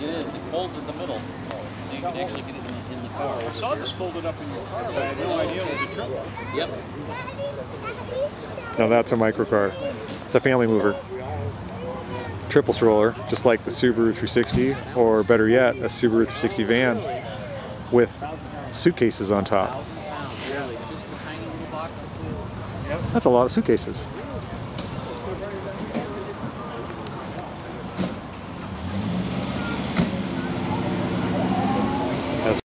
It is. It folds at the middle, so you can actually get it in, in the oh, car. I saw this folded up in your car, but I had no idea it was a triple. Yep. Now that's a microcar. It's a family mover. Triple stroller, just like the Subaru 360, or better yet, a Subaru 360 van with suitcases on top. That's a lot of suitcases.